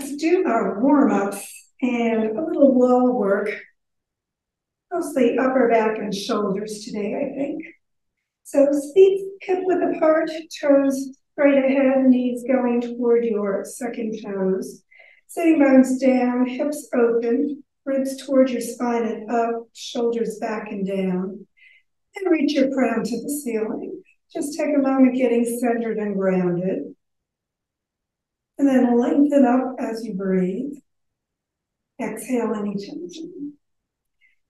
Let's do our warm-ups and a little wall work. Mostly upper back and shoulders today, I think. So feet hip width apart, toes straight ahead, knees going toward your second toes. Sitting bones down, hips open, ribs toward your spine and up, shoulders back and down. And reach your crown to the ceiling. Just take a moment getting centered and grounded. And then lengthen up as you breathe. Exhale any tension.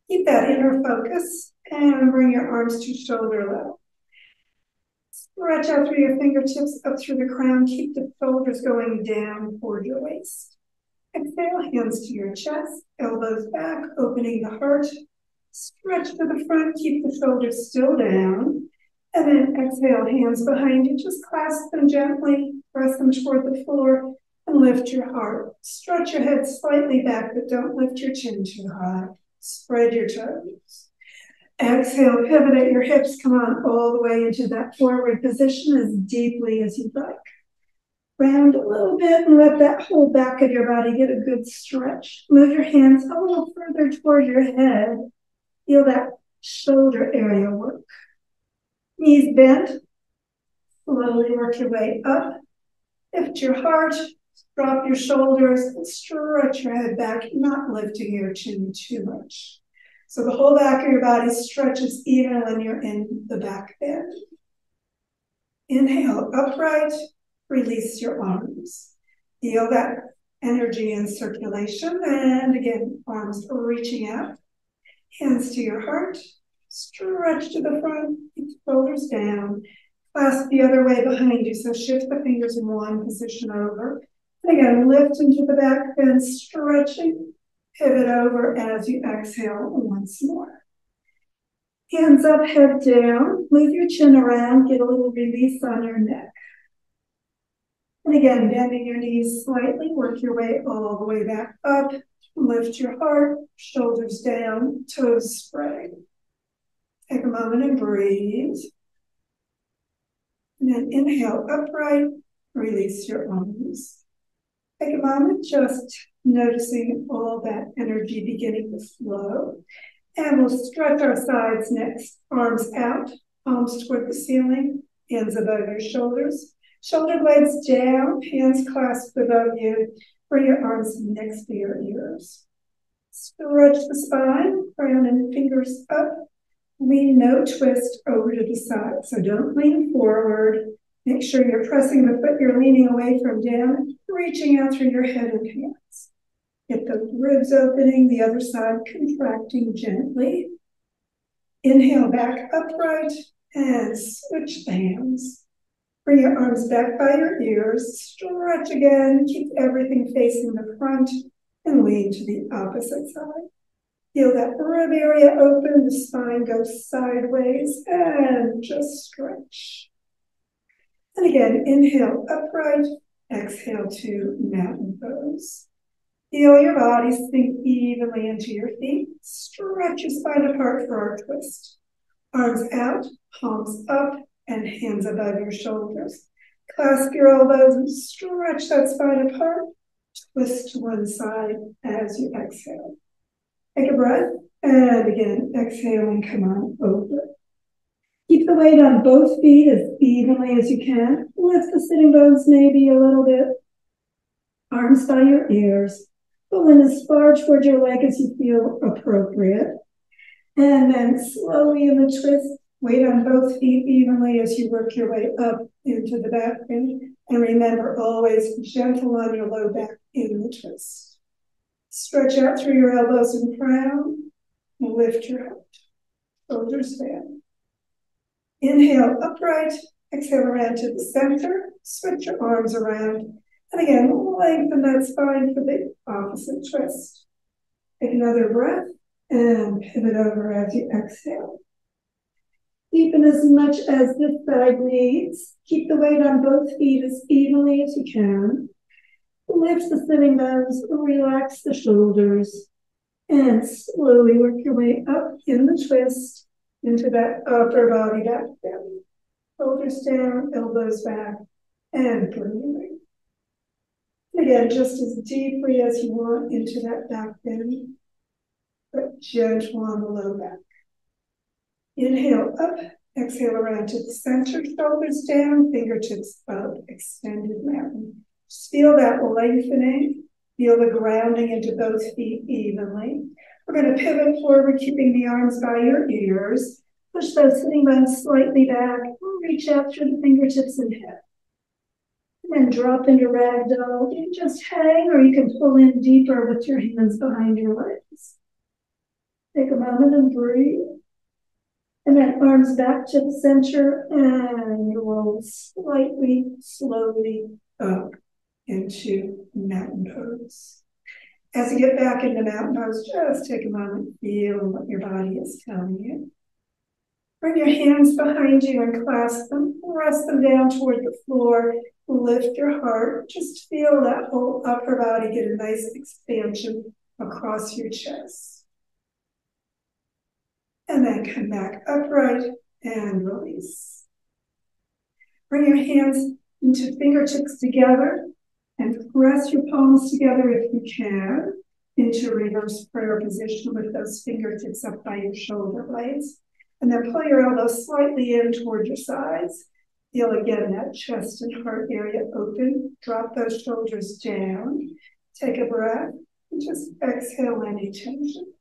Keep that inner focus and bring your arms to shoulder level. Stretch out through your fingertips up through the crown. Keep the shoulders going down toward your waist. Exhale, hands to your chest, elbows back, opening the heart. Stretch to the front, keep the shoulders still down. And then exhale, hands behind you. Just clasp them gently, press them toward the floor, and lift your heart. Stretch your head slightly back, but don't lift your chin too high. Spread your toes. Exhale, pivot at your hips. Come on all the way into that forward position as deeply as you'd like. Round a little bit and let that whole back of your body get a good stretch. Move your hands a little further toward your head. Feel that shoulder area work. Knees bent. Slowly work your way up. Lift your heart. Drop your shoulders and stretch your head back, not lifting your chin too much. So the whole back of your body stretches even when you're in the back bend. Inhale upright, release your arms. Feel that energy and circulation. And again, arms reaching out, hands to your heart, stretch to the front, shoulders down, clasp the other way behind you. So shift the fingers in one position over. Again, lift into the back bend, stretching. Pivot over as you exhale once more. Hands up, head down. Move your chin around. Get a little release on your neck. And again, bending your knees slightly. Work your way all the way back up. Lift your heart, shoulders down, toes spread. Take a moment and breathe. And then inhale upright, release your arms. Take a moment just noticing all that energy beginning to flow. And we'll stretch our sides next. Arms out, palms toward the ceiling, hands above your shoulders. Shoulder blades down, hands clasped above you. Bring your arms next to your ears. Stretch the spine, crown and fingers up. Lean no twist over to the side. So don't lean forward. Make sure you're pressing the foot you're leaning away from down, reaching out through your head and hands. Get the ribs opening, the other side contracting gently. Inhale back upright and switch the hands. Bring your arms back by your ears. Stretch again. Keep everything facing the front and lean to the opposite side. Feel that rib area open, the spine goes sideways, and just stretch. And again, inhale upright, exhale to mountain pose. Feel your body sink evenly into your feet. Stretch your spine apart for our twist. Arms out, palms up, and hands above your shoulders. Clasp your elbows and stretch that spine apart. Twist to one side as you exhale. Take a breath, and again, exhale and come on over. Keep the weight on both feet as evenly as you can. Lift the sitting bones maybe a little bit. Arms by your ears. Pull in as far toward your leg as you feel appropriate. And then slowly in the twist, weight on both feet evenly as you work your way up into the back bend. And remember, always gentle on your low back in the twist. Stretch out through your elbows and crown. Lift your head. Shoulders down. Inhale upright, exhale around to the center, switch your arms around, and again, lengthen that spine for the opposite twist. Take another breath and pivot over as you exhale. Deepen as much as this side needs. Keep the weight on both feet as evenly as you can. Lift the sitting bones, relax the shoulders, and slowly work your way up in the twist into that upper body back down. Shoulders down, elbows back, and breathing. Again, just as deeply as you want into that back bend, but gentle on the low back. Inhale up, exhale around to the center, shoulders down, fingertips up, extended mountain. Just feel that lengthening, feel the grounding into both feet evenly. We're going to pivot forward, keeping the arms by your ears. Push those sitting bones slightly back, reach out through the fingertips and hip. And then drop into ragdoll. You can just hang or you can pull in deeper with your hands behind your legs. Take a moment and breathe. And then arms back to the center and roll slightly, slowly up into mountain pose. As you get back into mountain pose, just take a moment, feel what your body is telling you. Bring your hands behind you and clasp them. Rest them down toward the floor. Lift your heart. Just feel that whole upper body get a nice expansion across your chest. And then come back upright and release. Bring your hands into fingertips together and press your palms together if you can into reverse prayer position with those fingertips up by your shoulder blades. And then pull your elbows slightly in toward your sides. Feel again that chest and heart area open. Drop those shoulders down. Take a breath and just exhale any tension.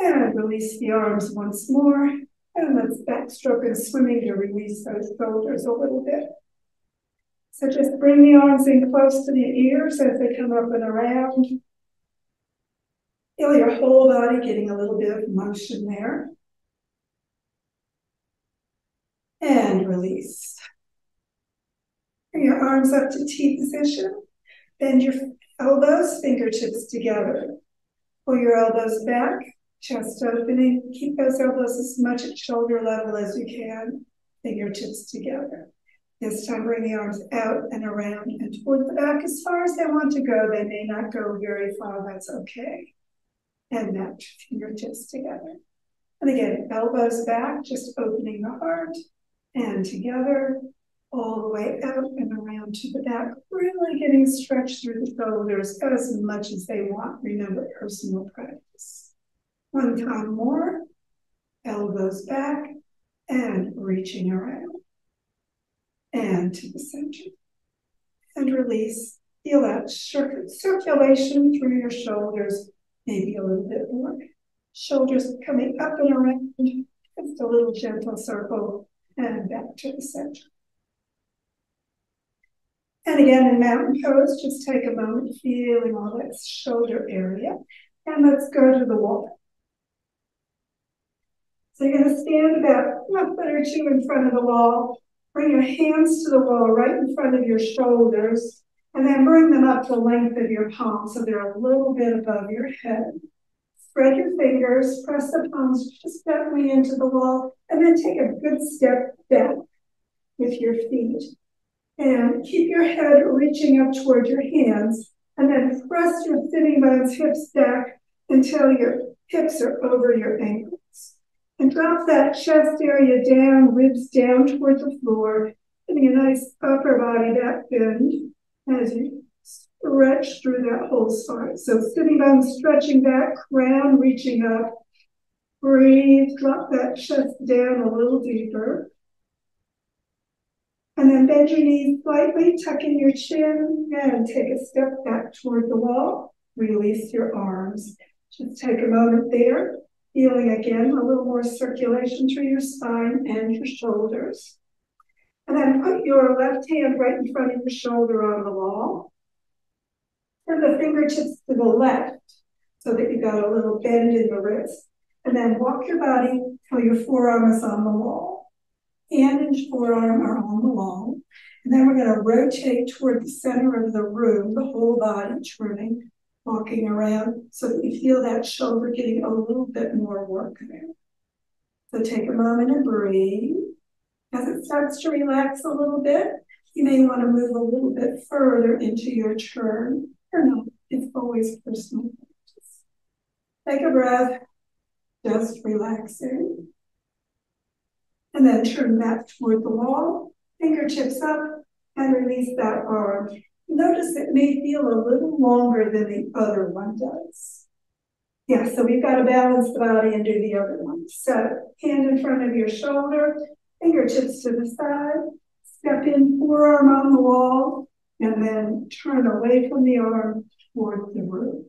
And release the arms once more. And let's backstroke and swimming to release those shoulders a little bit. So just bring the arms in close to the ears as they come up and around. Feel your whole body getting a little bit of motion there. And release. Bring your arms up to T position. Bend your elbows, fingertips together. Pull your elbows back, chest opening. Keep those elbows as much at shoulder level as you can, fingertips together. This time bring the arms out and around and toward the back as far as they want to go. They may not go very far, that's okay and match fingertips together. And again, elbows back, just opening the heart and together, all the way out and around to the back, really getting stretched through the shoulders as much as they want. Remember, personal practice. One time more, elbows back and reaching around and to the center. And release. Feel that circulation through your shoulders maybe a little bit more. Shoulders coming up and around, just a little gentle circle, and back to the center. And again, in mountain pose, just take a moment, feeling all that shoulder area. And let's go to the wall. So you're going to stand about a foot or two in front of the wall. Bring your hands to the wall right in front of your shoulders. And then bring them up to the length of your palms so they're a little bit above your head. Spread your fingers, press the palms just gently into the wall, and then take a good step back with your feet. And keep your head reaching up toward your hands, and then press your sitting bones, hips back until your hips are over your ankles. And drop that chest area down, ribs down toward the floor, getting a nice upper body back bend as you stretch through that whole spine. So sitting bones stretching back, crown reaching up. Breathe, drop that chest down a little deeper. And then bend your knees slightly, tuck in your chin, and take a step back toward the wall. Release your arms. Just take a moment there, feeling again a little more circulation through your spine and your shoulders. And then put your left hand right in front of your shoulder on the wall. Turn the fingertips to the left so that you got a little bend in the wrist. And then walk your body till your forearm is on the wall. Hand and forearm are on the wall. And then we're going to rotate toward the center of the room, the whole body turning, walking around so that you feel that shoulder getting a little bit more work there. So take a moment and breathe. As it starts to relax a little bit, you may want to move a little bit further into your turn. Or no, it's always personal practice. Take a breath, just relaxing. And then turn back toward the wall, fingertips up, and release that arm. Notice it may feel a little longer than the other one does. Yeah, so we've got to balance the body and do the other one. So hand in front of your shoulder, fingertips to the side, step in, forearm on the wall, and then turn away from the arm toward the roof.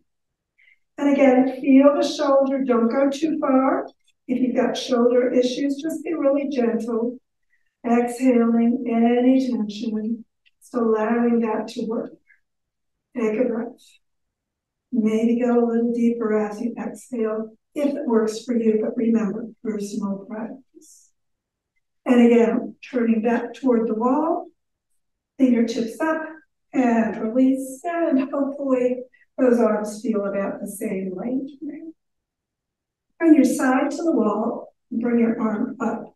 And again, feel the shoulder, don't go too far. If you've got shoulder issues, just be really gentle. Exhaling any tension, just allowing that to work. Take a breath. Maybe go a little deeper as you exhale if it works for you, but remember, personal practice. And again, turning back toward the wall, fingertips up and release, and hopefully those arms feel about the same length. Bring your side to the wall, bring your arm up.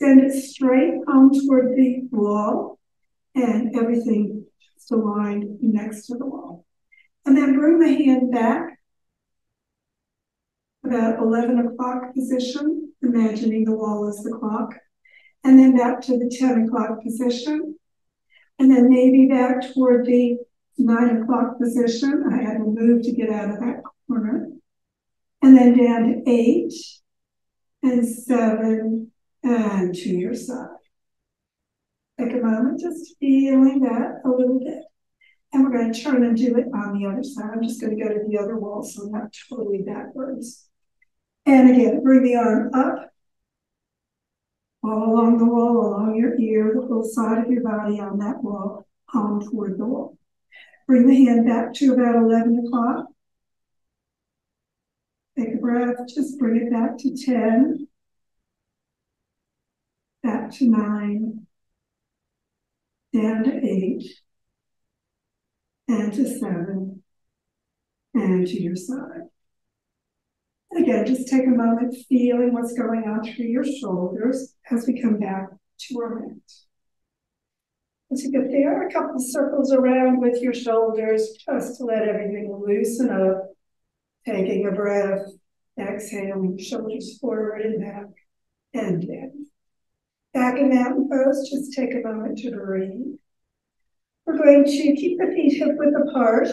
Send it straight on toward the wall, and everything just aligned next to the wall. And then bring the hand back about 11 o'clock position, imagining the wall as the clock, and then back to the 10 o'clock position, and then maybe back toward the 9 o'clock position. I had to move to get out of that corner. And then down to 8 and 7 and to your side. Take a moment, just feeling that a little bit. And we're going to turn and do it on the other side. I'm just going to go to the other wall so I'm not totally backwards. And again, bring the arm up, all along the wall, along your ear, the whole side of your body on that wall, palm toward the wall. Bring the hand back to about 11 o'clock. Take a breath, just bring it back to 10, back to 9, down to 8, and to seven, and to your side. And again, just take a moment feeling what's going on through your shoulders as we come back to our mat. As you get there, a couple circles around with your shoulders just to let everything loosen up. Taking a breath, exhaling, shoulders forward and back, and in. Back in mountain pose, just take a moment to breathe. We're going to keep the feet hip width apart.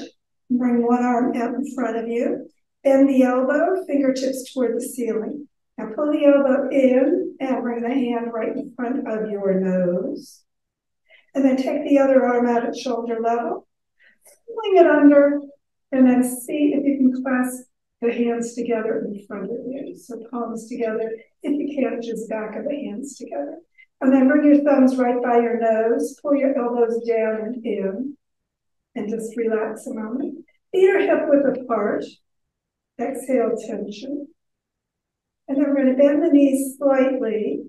Bring one arm out in front of you. Bend the elbow, fingertips toward the ceiling. Now pull the elbow in and bring the hand right in front of your nose. And then take the other arm out at shoulder level. Swing it under and then see if you can clasp the hands together in front of you. So palms together. If you can't, just back of the hands together. And then bring your thumbs right by your nose, pull your elbows down and in, and just relax a moment. Feet are hip width apart. Exhale tension. And then we're going to bend the knees slightly.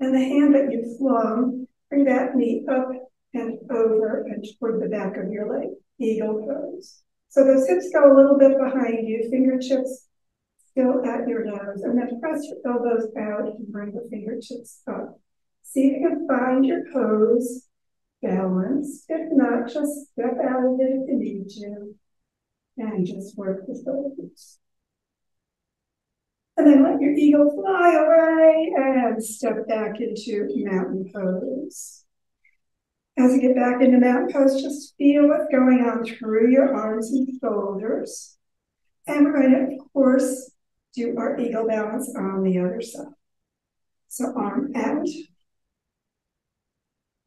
And the hand that you flung, bring that knee up and over and toward the back of your leg. Eagle pose. So those hips go a little bit behind you, fingertips still at your nose, and then press your elbows out and bring the fingertips up. See if you can find your pose, balance. If not, just step out of it if you need to, and just work the shoulders. And then let your eagle fly away and step back into mountain pose. As you get back into mountain pose, just feel what's going on through your arms and shoulders. And we're going to, of course, do our eagle balance on the other side. So arm out,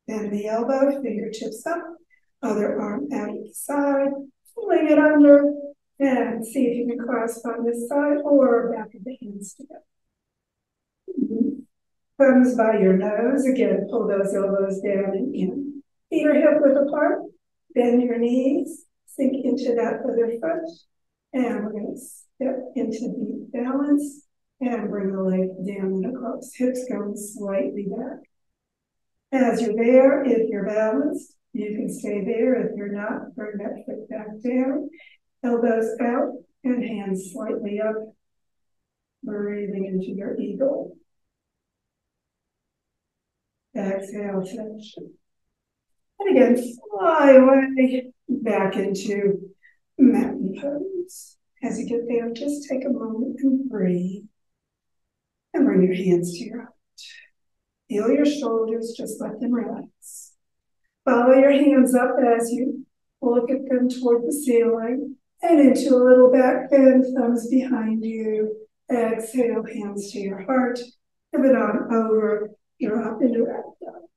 bend the elbow, fingertips up, other arm out at the side, pulling it under, and see if you can clasp on this side or back of the hands together. Mm-hmm. Thumbs by your nose, again, pull those elbows down and in. Feet are hip width apart, bend your knees, sink into that other foot, and we're going to into the balance and bring the leg down and across. Hips going slightly back. As you're there, if you're balanced, you can stay there. If you're not, bring that foot back down. Elbows out and hands slightly up. Breathing into your eagle. Exhale, tension. And again, fly away back into mountain pose. As you get there, just take a moment and breathe. And bring your hands to your heart. Feel your shoulders, just let them relax. Follow your hands up as you look at them toward the ceiling and into a little back bend, thumbs behind you. Exhale, hands to your heart. Pivot on over, drop into ragdoll.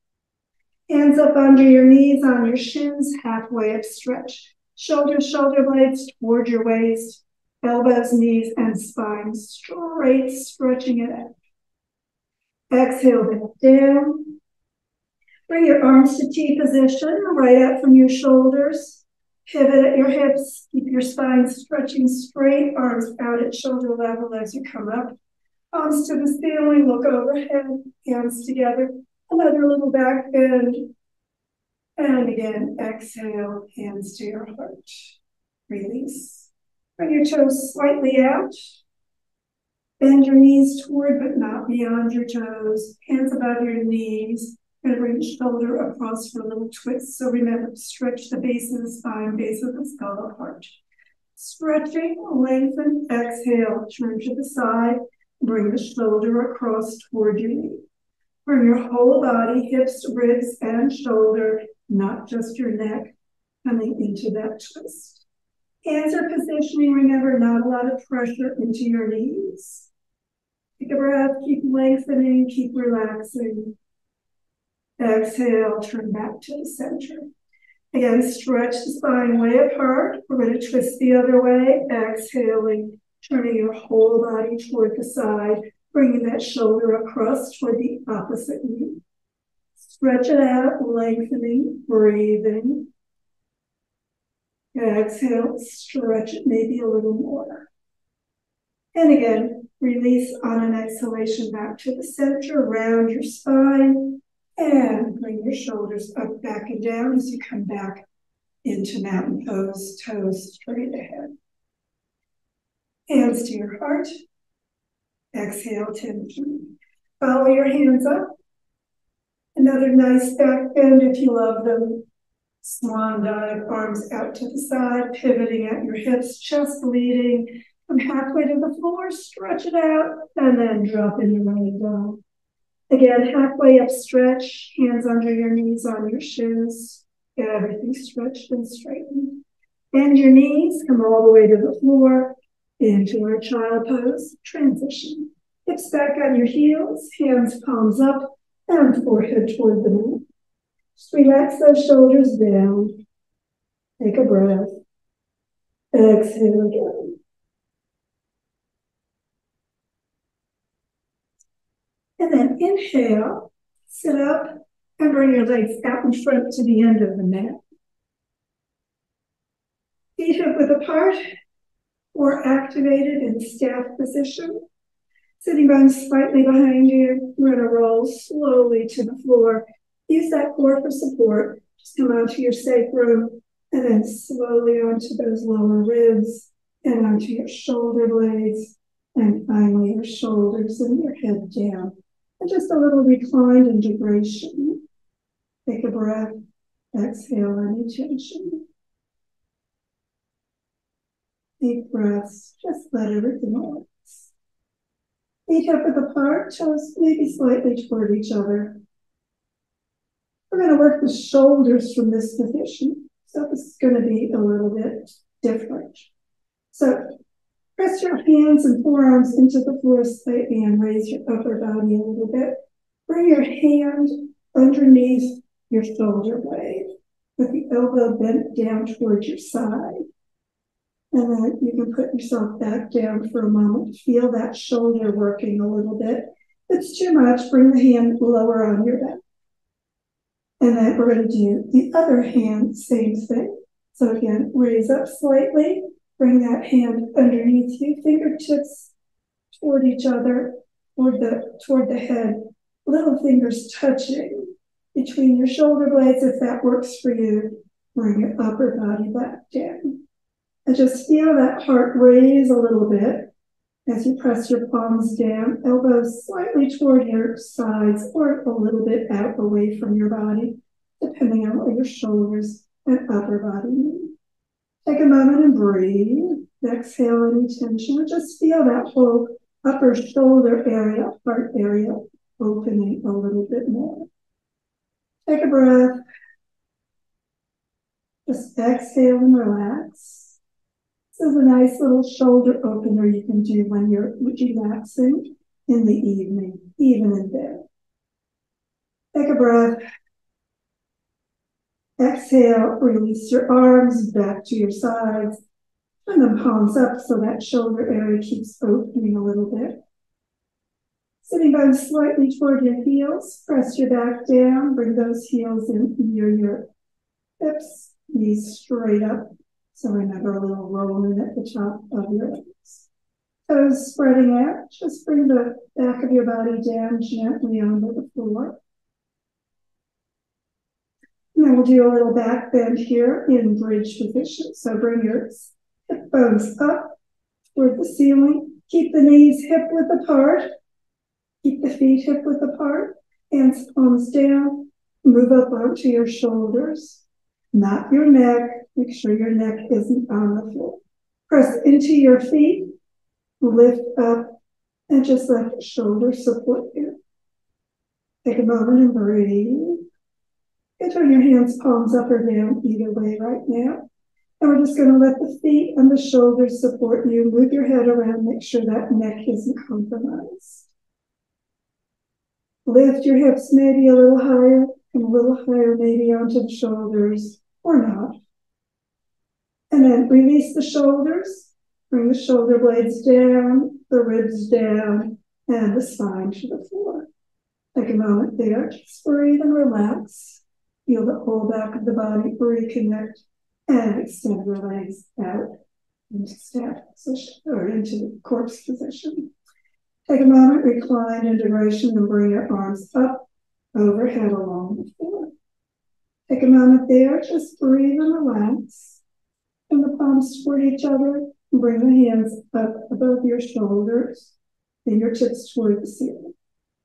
Hands up under your knees, on your shins, halfway up stretch. Shoulders, shoulder blades toward your waist. Elbows, knees, and spine straight, stretching it out. Exhale, back down. Bring your arms to T position, right out from your shoulders. Pivot at your hips. Keep your spine stretching straight, arms out at shoulder level as you come up. Arms to the ceiling, look overhead, hands together. Another little back bend. And again, exhale, hands to your heart. Release. Bring your toes slightly out. Bend your knees toward, but not beyond your toes. Hands above your knees. And bring shoulder across for a little twist. So remember, stretch the base of the spine, base of the skull apart. Stretching, lengthen, exhale, turn to the side. Bring the shoulder across toward your knee. Bring your whole body, hips, ribs, and shoulder, not just your neck, coming into that twist. Hands are positioning, remember, not a lot of pressure into your knees. Take a breath, keep lengthening, keep relaxing. Exhale, turn back to the center. Again, stretch the spine way apart. We're going to twist the other way. Exhaling, turning your whole body toward the side, bringing that shoulder across toward the opposite knee. Stretch it out, lengthening, breathing. Exhale, stretch it maybe a little more. And again, release on an exhalation back to the center, round your spine, and bring your shoulders up, back, and down as you come back into mountain pose, toes straight ahead. Hands to your heart. Exhale, tension. Follow your hands up. Another nice back bend if you love them. Swan dive, arms out to the side, pivoting at your hips, chest leading. Come halfway to the floor, stretch it out, and then drop into running down. Again, halfway up stretch, hands under your knees on your shins. Get everything stretched and straightened. Bend your knees, come all the way to the floor into our child pose transition. Hips back on your heels, hands palms up, and forehead toward the moon. Just relax those shoulders down. Take a breath. Exhale again. And then inhale, sit up, and bring your legs out in front to the end of the mat. Feet hip width apart or activated in staff position. Sitting bones slightly behind you. We're going to roll slowly to the floor. Use that core for support. Just come onto your sacrum and then slowly onto those lower ribs and onto your shoulder blades and finally your shoulders and your head down. And just a little reclined integration. Take a breath. Exhale any tension. Deep breaths. Just let everything relax. Feet hip width apart, toes maybe slightly toward each other. We're going to work the shoulders from this position. So this is going to be a little bit different. So press your hands and forearms into the floor slightly and raise your upper body a little bit. Bring your hand underneath your shoulder blade with the elbow bent down towards your side. And then you can put yourself back down for a moment. Feel that shoulder working a little bit. If it's too much, bring the hand lower on your back. And then we're going to do the other hand, same thing. So again, raise up slightly, bring that hand underneath you, fingertips toward each other, toward the toward the head, little fingers touching between your shoulder blades if that works for you. Bring your upper body back down. And just feel that heart raise a little bit as you press your palms down, elbows slightly toward your sides or a little bit out away from your body, depending on what your shoulders and upper body need. Take a moment and breathe. Exhale any tension. Just feel that whole upper shoulder area, heart area opening a little bit more. Take a breath. Just exhale and relax. This is a nice little shoulder opener you can do when you're relaxing in the evening, even in bed. Take a breath. Exhale, release your arms back to your sides and then palms up so that shoulder area keeps opening a little bit. Sitting bones slightly toward your heels, press your back down, bring those heels in near your hips, knees straight up. So remember a little rolling at the top of your legs. Toes spreading out, just bring the back of your body down gently onto the floor. Then we'll do a little back bend here in bridge position. So bring your hip bones up toward the ceiling. Keep the knees hip width apart. Keep the feet hip width apart. Hands palms down. Move up onto your shoulders, not your neck. Make sure your neck isn't on the floor. Press into your feet. Lift up and just let the shoulders support you. Take a moment and breathe. You turn your hands palms up or down either way right now. And we're just going to let the feet and the shoulders support you. Move your head around, make sure that neck isn't compromised. Lift your hips maybe a little higher and a little higher maybe onto the shoulders or not. And then release the shoulders. Bring the shoulder blades down, the ribs down, and the spine to the floor. Take a moment there. Just breathe and relax. Feel the whole back of the body reconnect and extend your legs out into static position or into corpse position. Take a moment, reclined integration, and bring your arms up overhead along the floor. Take a moment there, just breathe and relax. And the palms toward each other. Bring the hands up above your shoulders, fingertips toward the ceiling.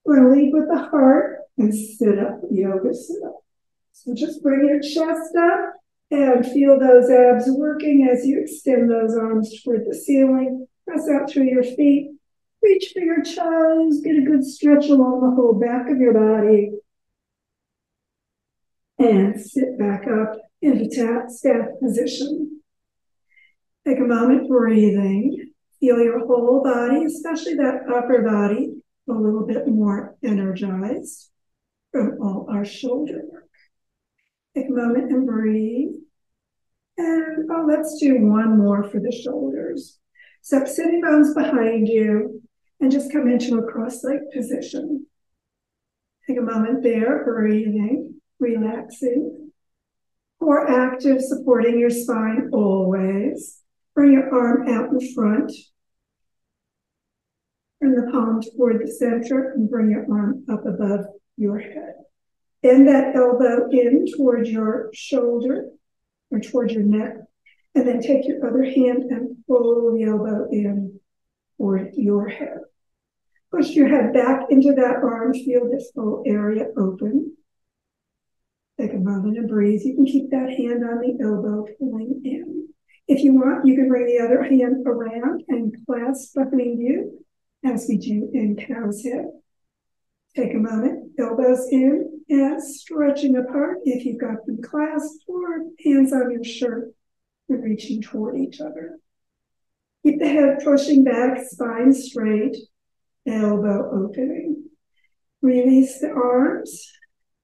We're going to lead with the heart and sit up, yoga sit up. So just bring your chest up and feel those abs working as you extend those arms toward the ceiling. Press out through your feet. Reach for your toes. Get a good stretch along the whole back of your body. And sit back up into tap staff position. Take a moment breathing. Feel your whole body, especially that upper body, a little bit more energized from all our shoulder work. Take a moment and breathe. And oh, let's do one more for the shoulders. So sitting bones behind you and just come into a cross-leg position. Take a moment there, breathing, relaxing. More active, supporting your spine always. Bring your arm out in front. Bring the palm toward the center and bring your arm up above your head. Bend that elbow in toward your shoulder or toward your neck. And then take your other hand and pull the elbow in toward your head. Push your head back into that arm. Feel this whole area open. Take a moment and breathe. You can keep that hand on the elbow pulling in. If you want, you can bring the other hand around and clasp behind you as we do in cow's head. Take a moment, elbows in and stretching apart if you've got them clasped or hands on your shirt and reaching toward each other. Keep the head pushing back, spine straight, elbow opening. Release the arms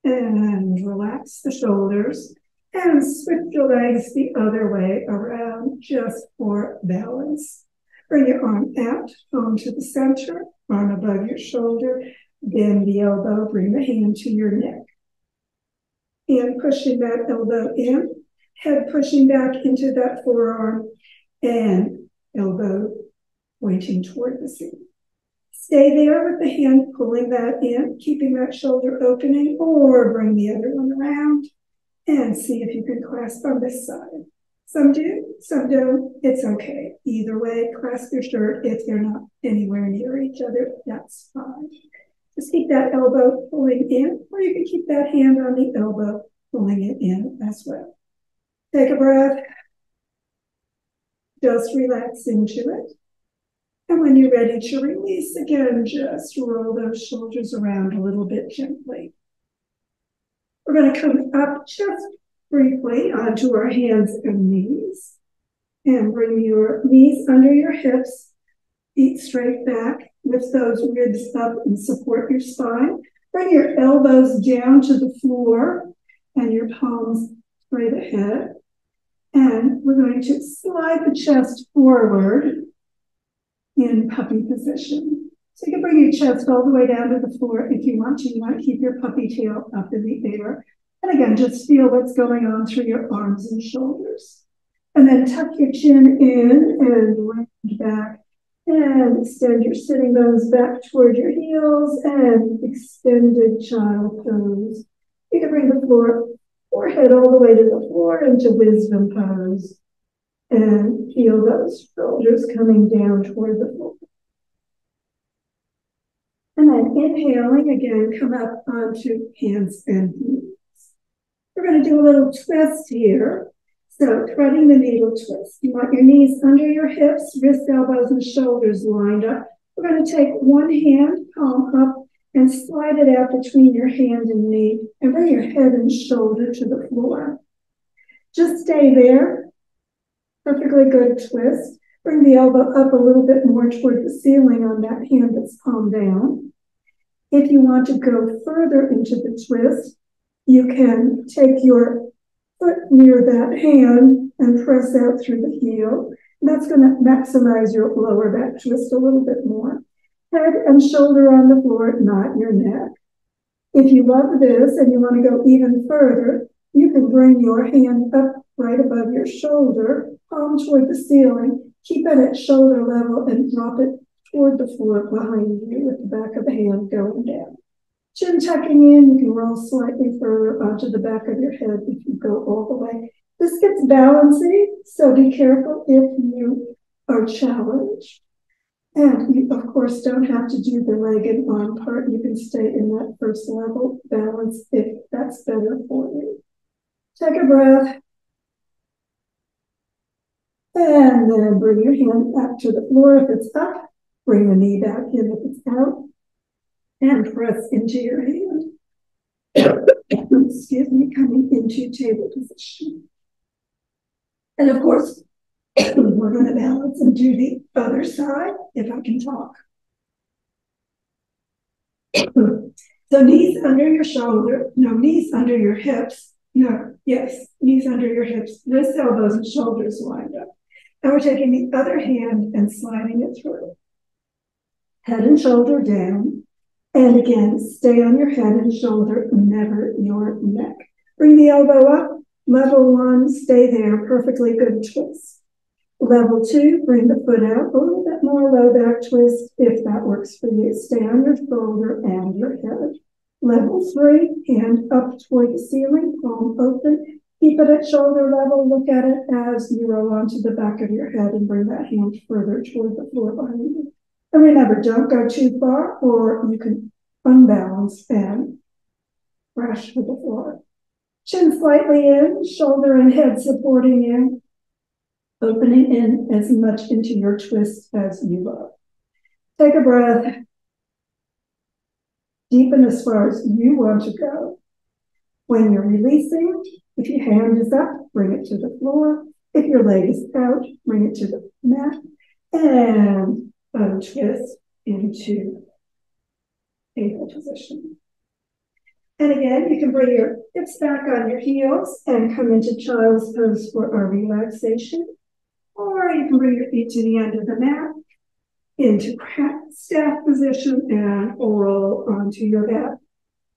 and relax the shoulders and switch your legs the other way around just for balance. Bring your arm out, onto the center, arm above your shoulder, Bend the elbow, bring the hand to your neck. And pushing that elbow in, head pushing back into that forearm, and elbow pointing toward the ceiling. Stay there with the hand pulling that in, keeping that shoulder opening, or bring the other one around and see if you can clasp on this side. Some do, some don't. It's okay. Either way, clasp your shirt if they're not anywhere near each other. That's fine. Just keep that elbow pulling in, or you can keep that hand on the elbow pulling it in as well. Take a breath. Just relax into it. And when you're ready to release again, just roll those shoulders around a little bit gently. We're going to come up just briefly onto our hands and knees. And bring your knees under your hips, feet straight back, lift those ribs up and support your spine. Bring your elbows down to the floor and your palms straight ahead. And we're going to slide the chest forward in puppy position. So you can bring your chest all the way down to the floor if you want to. You want to keep your puppy tail up in the air. And again, just feel what's going on through your arms and shoulders. And then tuck your chin in and round back and extend your sitting bones back toward your heels and extended child pose. You can bring the floor forehead all the way to the floor into wisdom pose and feel those shoulders coming down toward the floor. And then inhaling again, come up onto hands and knees. We're going to do a little twist here. So threading the needle twist. You want your knees under your hips, wrists, elbows, and shoulders lined up. We're going to take one hand, palm up, and slide it out between your hand and knee and bring your head and shoulder to the floor. Just stay there. Perfectly good twist. Bring the elbow up a little bit more toward the ceiling on that hand that's palm down. If you want to go further into the twist, you can take your foot near that hand and press out through the heel. That's going to maximize your lower back twist a little bit more head and shoulder on the floor, not your neck. If you love this and you want to go even further, you can bring your hand up right above your shoulder, palm toward the ceiling, keep it at shoulder level and drop it toward the floor behind you with the back of the hand going down. Chin tucking in, you can roll slightly further onto the back of your head if you go all the way. This gets balancing, so be careful if you are challenged. And you, of course, don't have to do the leg and arm part. You can stay in that first level balance if that's better for you. Take a breath. And then bring your hand back to the floor if it's up. Bring the knee back in if it's out. And press into your hand. Excuse me, coming into table position. And of course, we're going to balance and do the other side if I can talk. so knees under your shoulder, no, knees under your hips. No, yes, knees under your hips, wrists, elbows, and shoulders lined up. Now we're taking the other hand and sliding it through. Head and shoulder down. And again, stay on your head and shoulder, never your neck. Bring the elbow up, level one, stay there, perfectly good twist. Level two, bring the foot out a little bit more low back twist if that works for you. Stay on your shoulder and your head. Level three, hand up toward the ceiling, palm open. Keep it at shoulder level. Look at it as you roll onto the back of your head and bring that hand further toward the floor behind you. And remember, don't go too far or you can unbalance and crash to the floor. Chin slightly in, shoulder and head supporting you opening in as much into your twist as you love. Take a breath. Deepen as far as you want to go. When you're releasing, if your hand is up, bring it to the floor. If your leg is out, bring it to the mat and untwist into table position. And again, you can bring your hips back on your heels and come into child's pose for our relaxation. Or you can bring your feet to the end of the mat into staff position and roll onto your back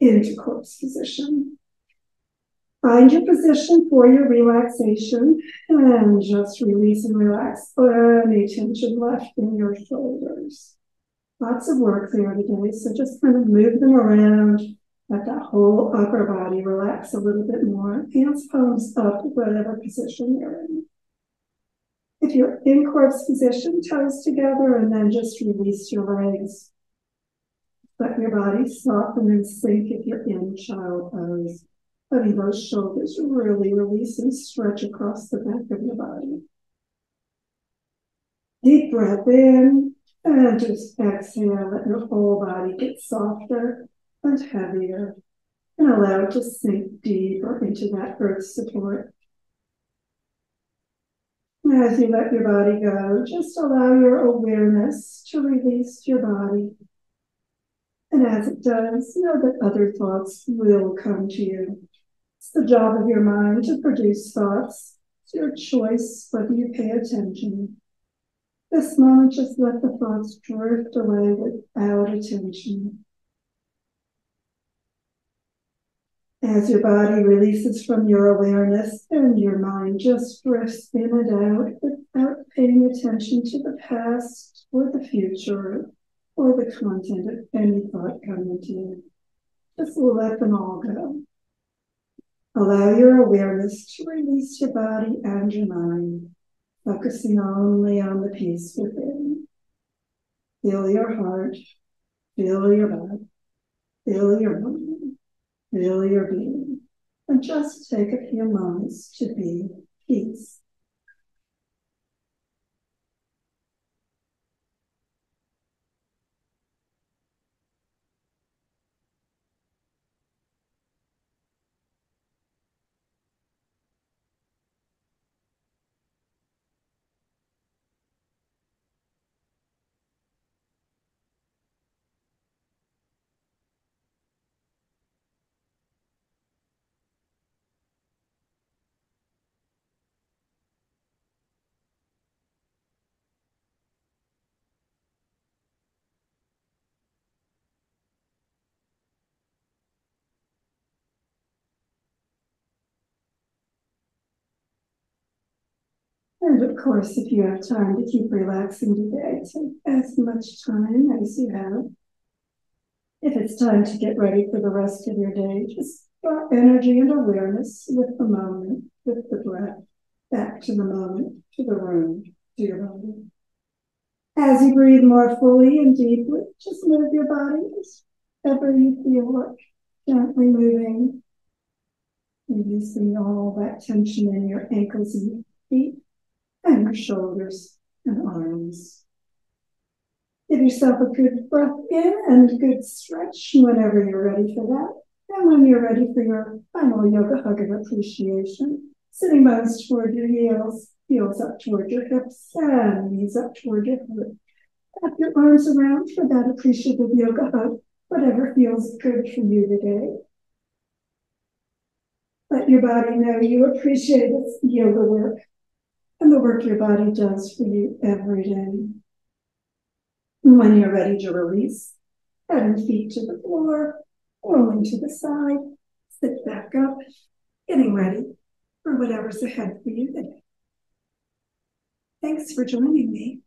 into corpse position. Find your position for your relaxation and just release and relax any tension left in your shoulders. Lots of work there today, so just kind of move them around. Let that whole upper body relax a little bit more. Hands, palms up, whatever position you're in. If you're in corpse position, toes together, and then just release your legs. Let your body soften and sink if you're in child pose. Those shoulders really release and stretch across the back of your body. Deep breath in and just exhale. Let your whole body get softer and heavier. and allow it to sink deeper into that earth support. As you let your body go, just allow your awareness to release your body. And as it does, know that other thoughts will come to you. It's the job of your mind to produce thoughts. It's your choice whether you pay attention. This moment, just let the thoughts drift away without attention. As your body releases from your awareness and your mind just drifts in and out without paying attention to the past or the future or the content of any thought coming to you. Just let them all go. Allow your awareness to release your body and your mind, focusing only on the peace within. Feel your heart, feel your body, feel your mind. Feel your being and just take a few moments to be peace. And of course, if you have time to keep relaxing today, take as much time as you have. If it's time to get ready for the rest of your day, just draw energy and awareness with the moment, with the breath, back to the moment, to the room, to your body. As you breathe more fully and deeply, just move your body as ever you feel like, gently moving, releasing all that tension in your ankles and feet and your shoulders and arms. Give yourself a good breath in and good stretch whenever you're ready for that. And when you're ready for your final yoga hug of appreciation, sitting bones toward your heels, heels up toward your hips, and knees up toward your heart. Wrap your arms around for that appreciative yoga hug, whatever feels good for you today. Let your body know you appreciate its yoga work and the work your body does for you every day. When you're ready to release, head and feet to the floor, rolling to the side, sit back up, getting ready for whatever's ahead for you today. Thanks for joining me.